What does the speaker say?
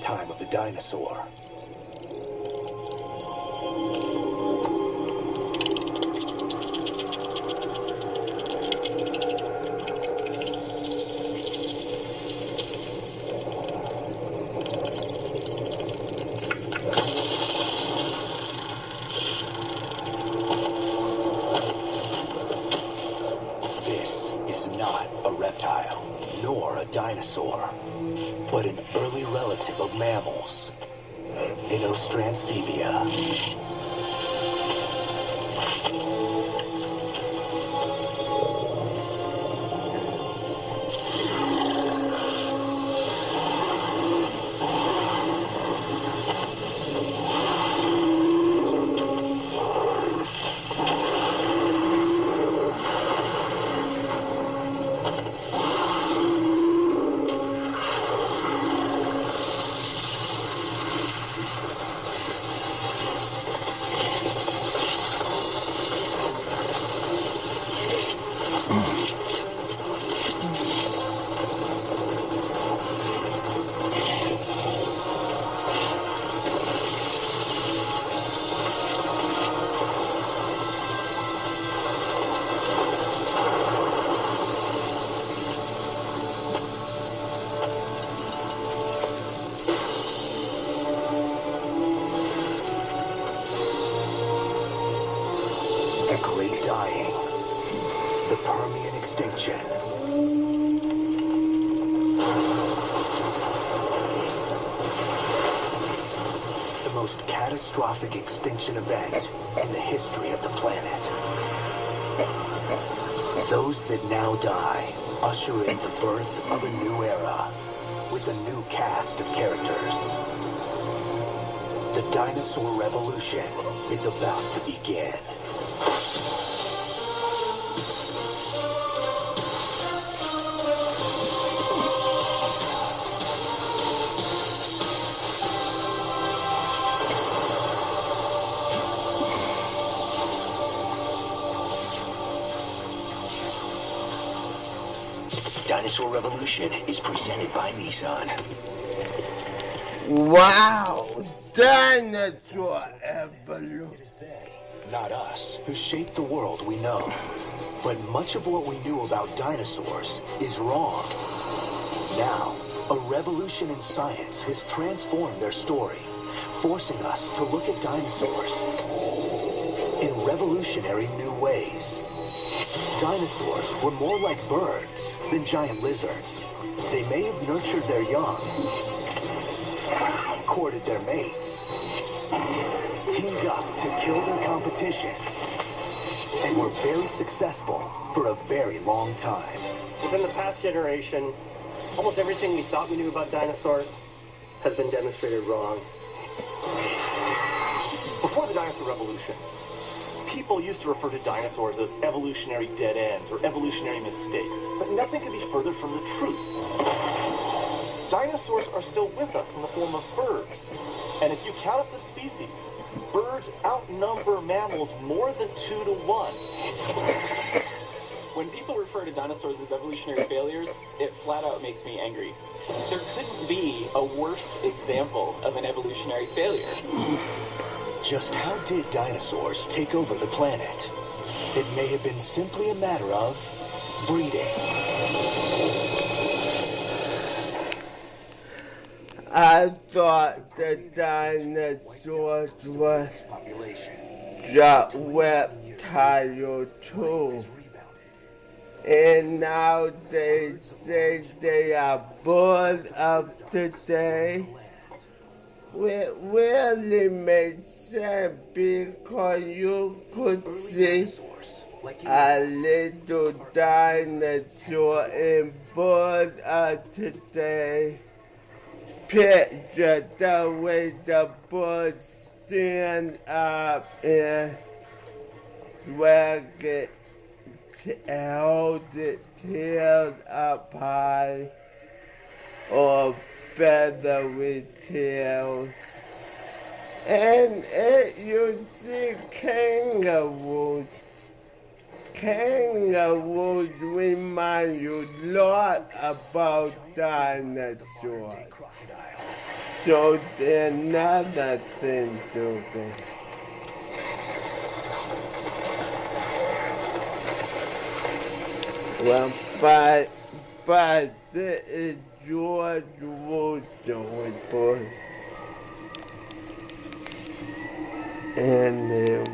Time of the dinosaur. This is not a reptile, nor a dinosaur, but an of mammals, in Inostrancevia. Dying. The Permian Extinction. The most catastrophic extinction event in the history of the planet. Those that now die usher in the birth of a new era with a new cast of characters. The dinosaur revolution is about to begin. Dinosaur Revolution is presented by Nissan. Wow! Dinosaur evolution. It is they, not us, who shaped the world we know. But much of what we knew about dinosaurs is wrong. Now, a revolution in science has transformed their story, forcing us to look at dinosaurs in revolutionary new ways. Dinosaurs were more like birds than giant lizards. They may have nurtured their young, courted their mates, teamed up to kill their competition, and were very successful for a very long time. Within the past generation, almost everything we thought we knew about dinosaurs has been demonstrated wrong. Before the dinosaur revolution, people used to refer to dinosaurs as evolutionary dead ends or evolutionary mistakes, but nothing could be further from the truth. Dinosaurs are still with us in the form of birds. And if you count up the species, birds outnumber mammals more than two to one. When people refer to dinosaurs as evolutionary failures, it flat out makes me angry. There couldn't be a worse example of an evolutionary failure. Just how did dinosaurs take over the planet? It may have been simply a matter of breeding. I thought the dinosaurs was the reptile too. And now they say they are born of today. It really makes sense because you could see a little dinosaur in bird of today. Picture the way the birds stand up and drag it held the tail up high or feathery tail. And it, you see kangaroos. Kangaroos remind you a lot about dinosaurs. so another thing to be. Well, but, but this is George report. And uh,